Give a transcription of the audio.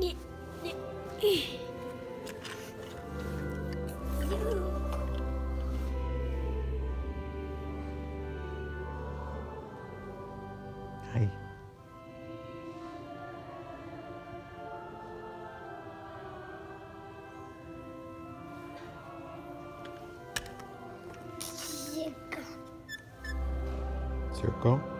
ににはい。時間。時間？